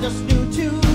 just knew too